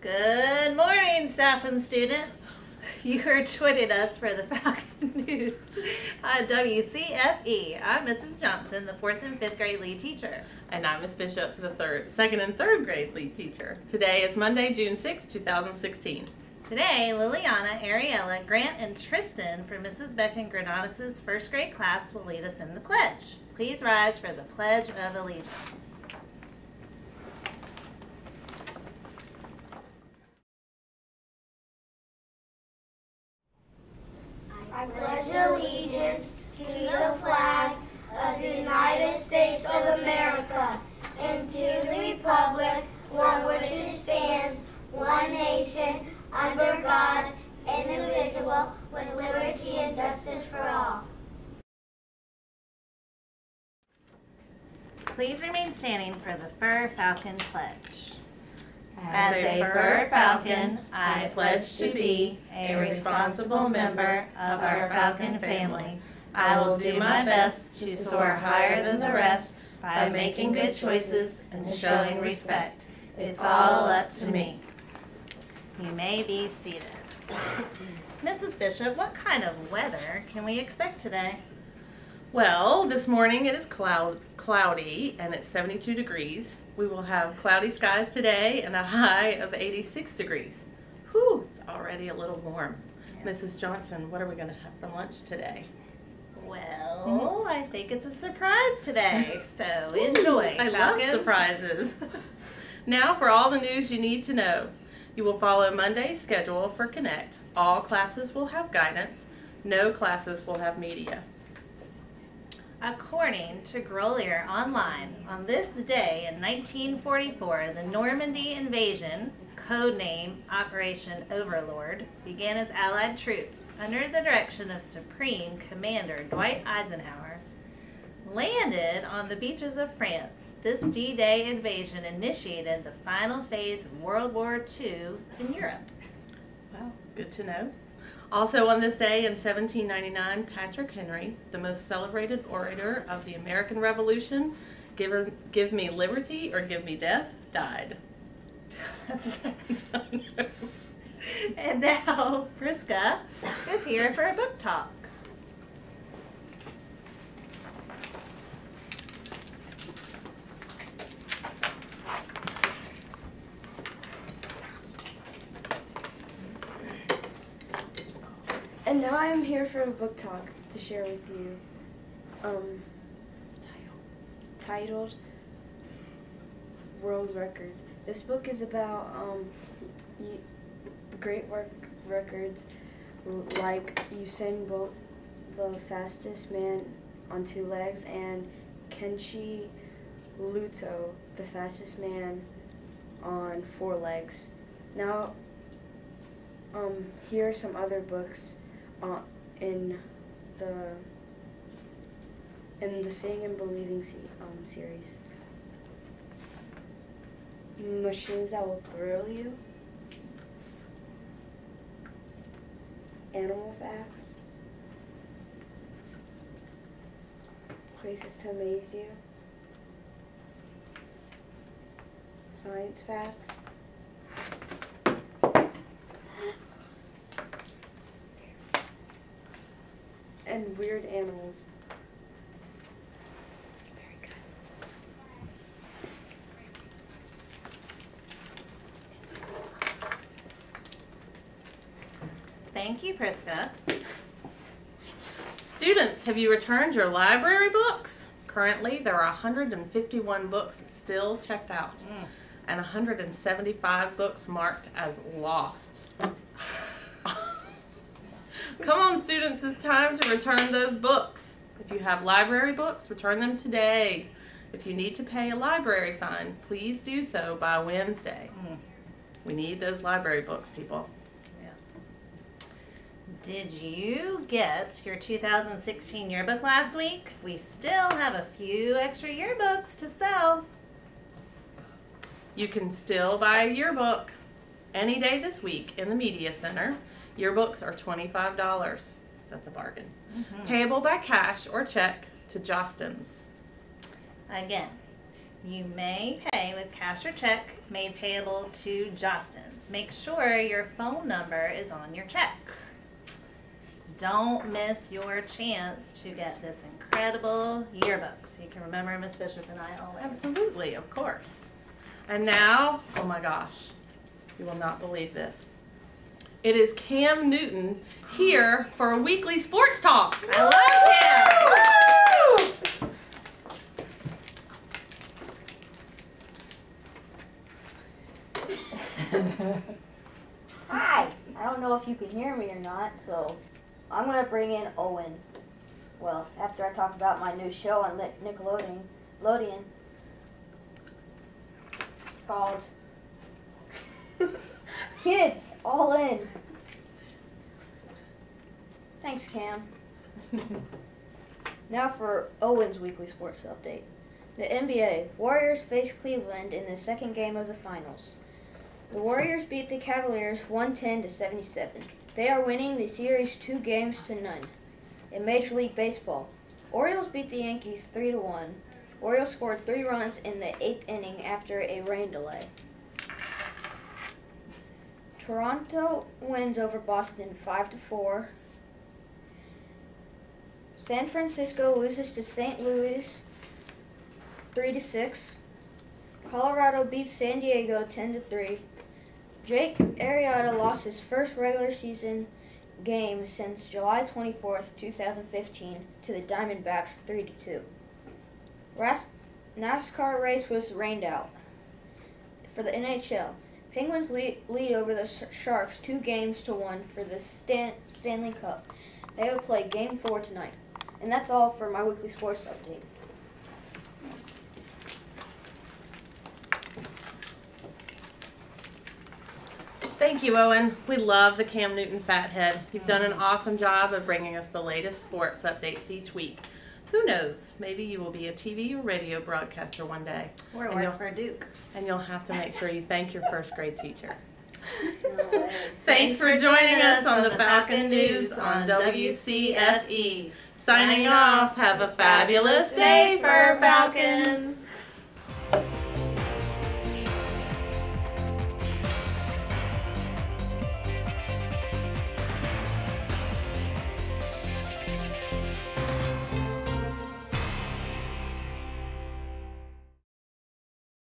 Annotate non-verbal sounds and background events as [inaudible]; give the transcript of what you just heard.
Good morning, staff and students. You are joining us for the [laughs] Falcon News on WCFE. I'm Mrs. Johnson, the fourth and fifth grade lead teacher. And I'm Ms. Bishop, the third, second and third grade lead teacher. Today is Monday, June 6, 2016. Today, Liliana, Ariella, Grant, and Tristan from Mrs. Beck and Granadas' first grade class will lead us in the pledge. Please rise for the Pledge of Allegiance. For which it stands, one nation, under God, indivisible, with liberty and justice for all. Please remain standing for the Fur Falcon Pledge. As a fur falcon, I pledge to be a responsible member of our falcon family. I will do my best to soar higher than the rest by making good choices and showing respect. It's all up to me. You may be seated. Mrs. Bishop, what kind of weather can we expect today? Well, this morning it is cloud, cloudy and it's 72 degrees. We will have cloudy skies today and a high of 86 degrees. Whew, it's already a little warm. Yes. Mrs. Johnson, what are we going to have for lunch today? Well, mm-hmm. I think it's a surprise today, so enjoy. I love surprises. [laughs] now for all the news you need to know. You will follow Monday's schedule for Connect. All classes will have guidance. No classes will have media. According to Grolier Online, on this day in 1944, the Normandy invasion, codename Operation Overlord, began as Allied troops under the direction of Supreme Commander Dwight Eisenhower landed on the beaches of France. This D-Day invasion initiated the final phase of World War II in Europe. Well, good to know. Also on this day in 1799, Patrick Henry, the most celebrated orator of the American Revolution, give, her, give me liberty or give me death, died. [laughs] and now Priska is here for a book talk. And now I am here for a book talk to share with you. Um, titled World Records. This book is about um, great work records like Usain Bolt, the fastest man on two legs, and Kenichi Ito, the fastest man on four legs. Now, um, here are some other books uh, in the in the Seeing and Believing um, series. Machines that will thrill you. Animal facts. Places to amaze you. Science facts. and weird animals. Very good. Thank you, Priska. Students, have you returned your library books? Currently, there are 151 books still checked out Mm. and 175 books marked as lost. Come on, students, it's time to return those books. If you have library books, return them today. If you need to pay a library fine, please do so by Wednesday. Mm. We need those library books, people. Yes. Did you get your 2016 yearbook last week? We still have a few extra yearbooks to sell. You can still buy a yearbook any day this week in the Media Center. Yearbooks are $25. That's a bargain. Mm-hmm. Payable by cash or check to Jostens. Again, You may pay with cash or check made payable to Jostens. Make sure your phone number is on your check. Don't miss your chance to get this incredible yearbook so you can remember Miss Bishop and I always. Absolutely, of course. And now, oh my gosh, you will not believe this. It is Cam Newton here for a weekly sports talk. I love him! [laughs] Hi! I don't know if you can hear me or not, so I'm gonna bring in Owen. Well, after I talk about my new show on Nickelodeon, Nickelodeon called [laughs] Kids All In. Thanks, Cam. [laughs] now for Owen's weekly sports update. The NBA Warriors face Cleveland in the second game of the finals. The Warriors beat the Cavaliers 110 to 77. They are winning the series 2 games to none. In Major League Baseball, Orioles beat the Yankees 3 to 1. Orioles scored 3 runs in the 8th inning after a rain delay. Toronto wins over Boston 5 to 4. San Francisco loses to St. Louis 3 to 6. Colorado beats San Diego 10 to 3. Jake Arrieta lost his first regular season game since July 24th, 2015 to the Diamondbacks 3 to 2. NASCAR race was rained out. For the NHL, Penguins lead, lead over the Sharks 2 games to 1 for the Stan- Stanley Cup. They will play game 4 tonight. And that's all for my weekly sports update. Thank you, Owen. We love the Cam Newton Fathead. You've done an awesome job of bringing us the latest sports updates each week. Who knows? Maybe you will be a TV or radio broadcaster one day. Or And work for Duke. And you'll have to make sure you thank your first grade teacher. [laughs] Uh, Thanks for joining us on the Falcon News on WCFE. Signing off, have a fabulous day, Fur Falcons!